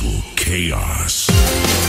total chaos.